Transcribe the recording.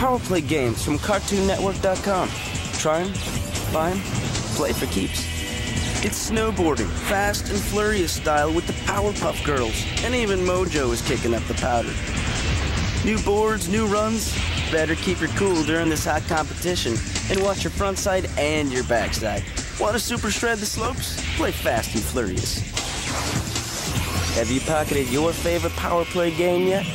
Power Play games from CartoonNetwork.com. Try them, buy them, play for keeps. It's snowboarding, fast and Flurrious style with the Powerpuff Girls, and even Mojo is kicking up the powder. New boards, new runs. Better keep your cool during this hot competition and watch your front side and your backside. Want to super shred the slopes? Play fast and Flurrious. Have you pocketed your favorite Power Play game yet?